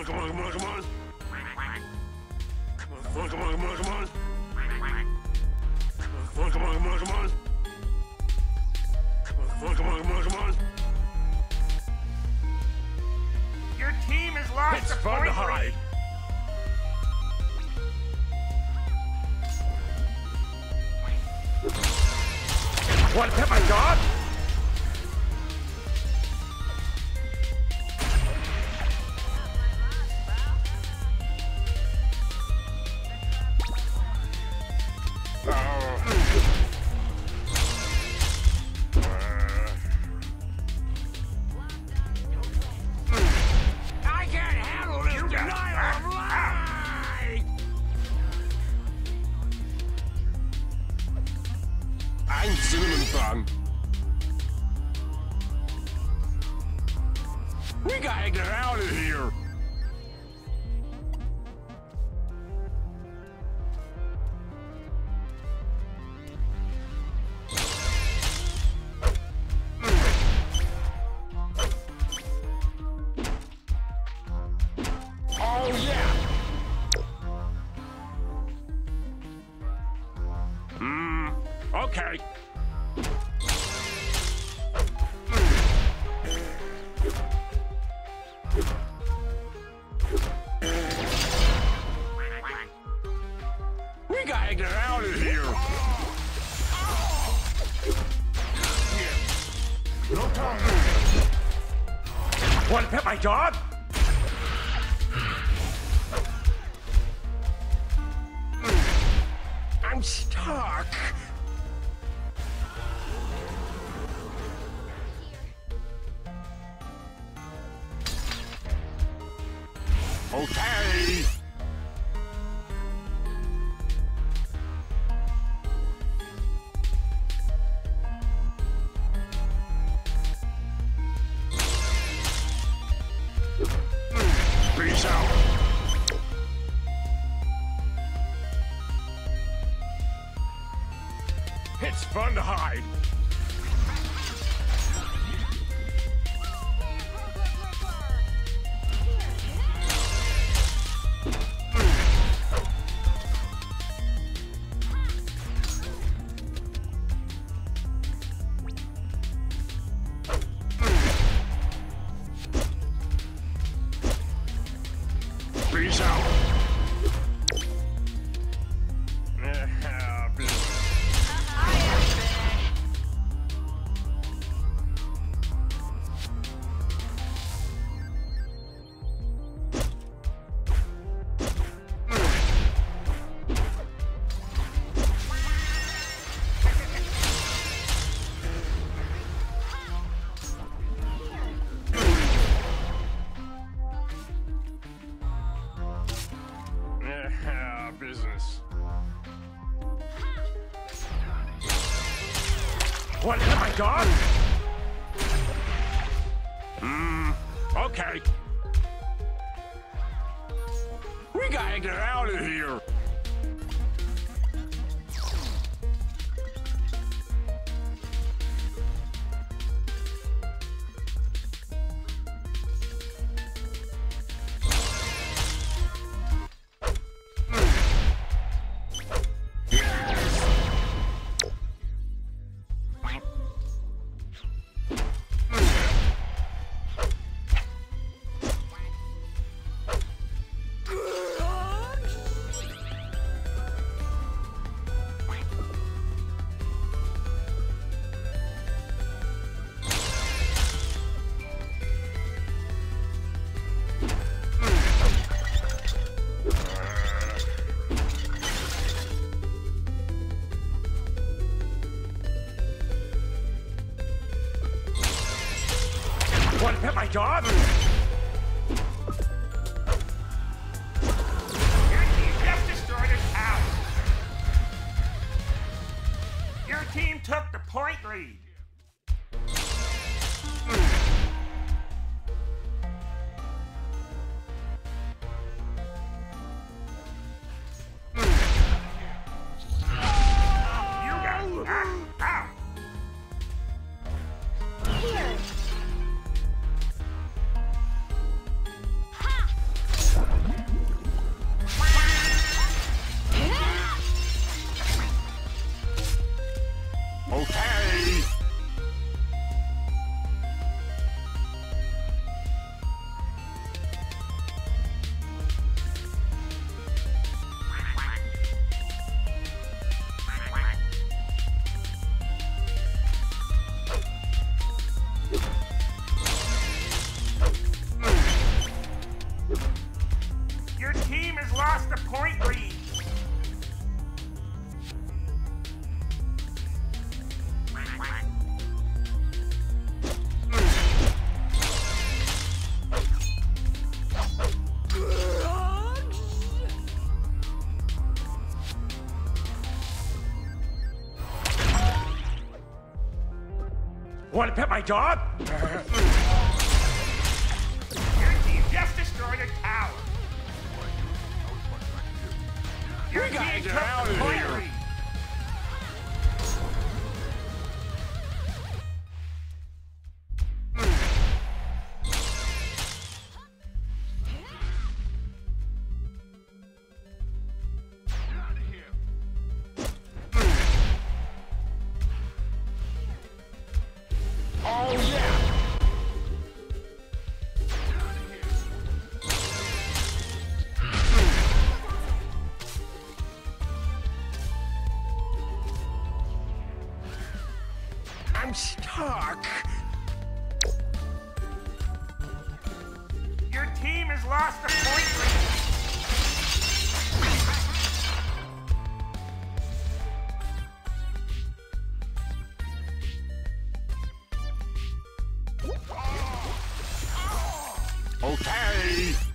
on, come on, come on, come on. Come on, come on, come on, come on. Come on, come on, come on, come on. Come on, come on, come on, come on. Your team has lost It's fun to hide. to pet my dog? We gotta get out of here. Want to pet my dog? Fun to hide. Peace out. What? Is my dog? Hmm. Okay. We gotta get out of here. Team took the point lead. Want to pet my dog? Your team just destroyed a tower. Your We gotta get out of here. I'm. Your team has lost a point. Okay.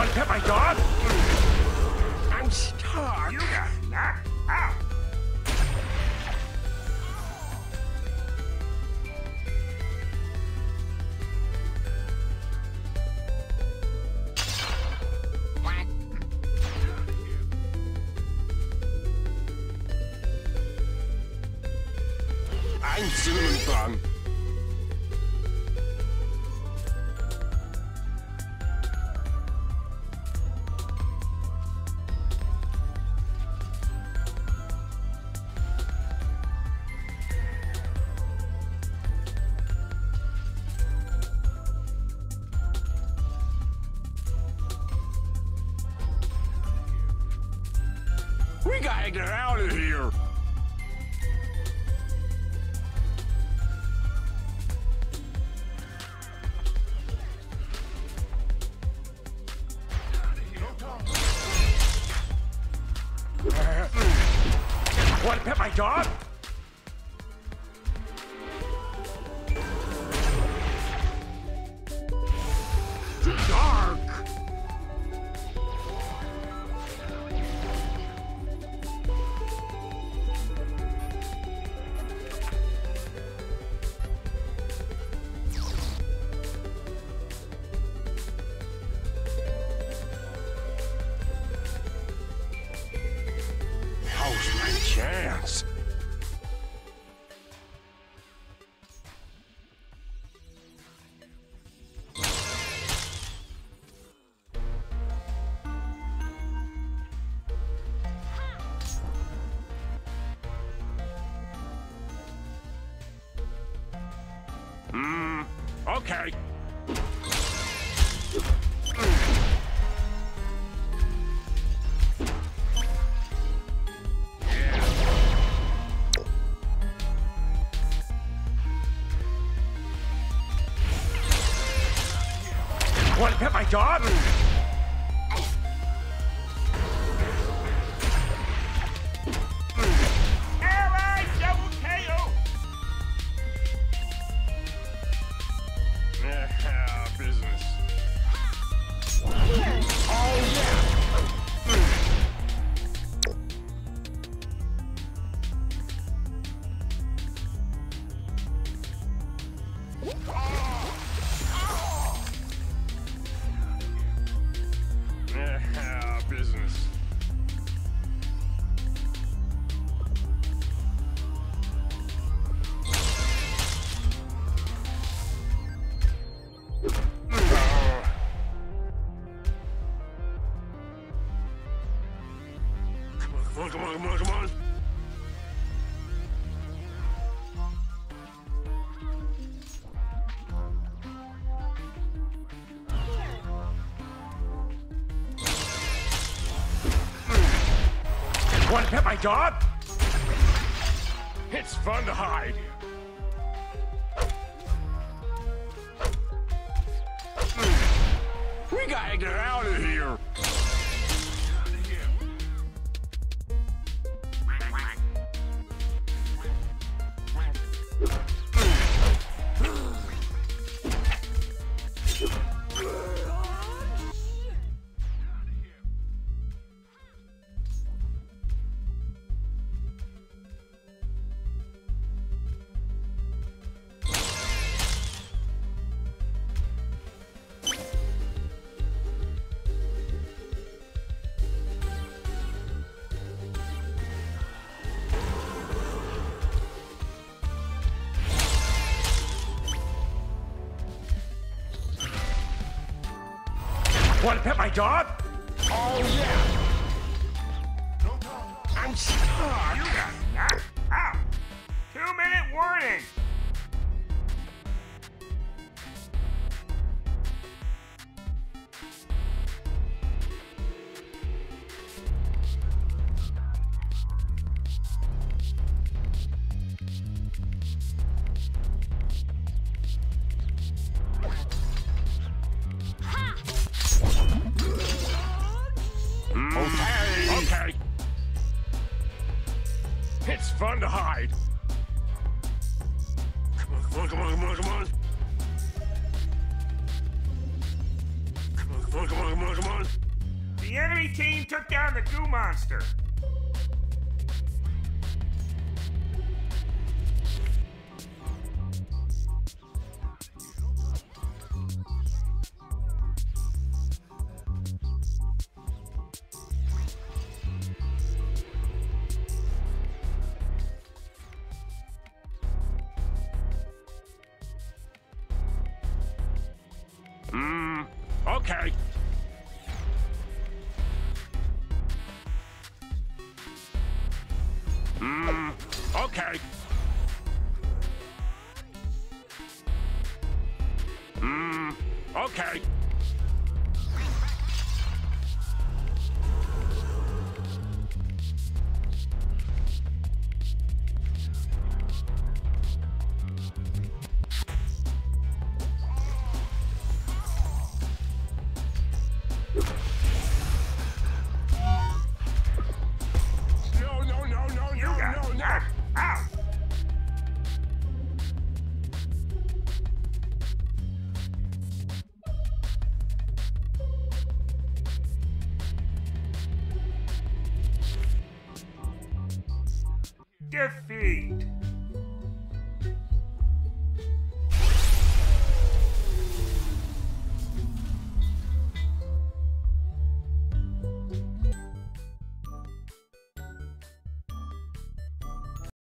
Want to pet my dog? I'm stuck. You got knocked out. Get out of here. Want to pet my dog? chance. Hmm, okay. On, come on, come on. Want to pet my dog? It's fun to hide. We gotta get out of here. Want to pet my dog? Oh, yeah. I'm stuck. You got knocked out! Two minute warning! Fun to hide. Come on, come on, come on, come on, come on. Come on, come on, come on, come on. The enemy team took down the goo monster. Okay. Hmm. Okay. Hmm. Okay. Defeat!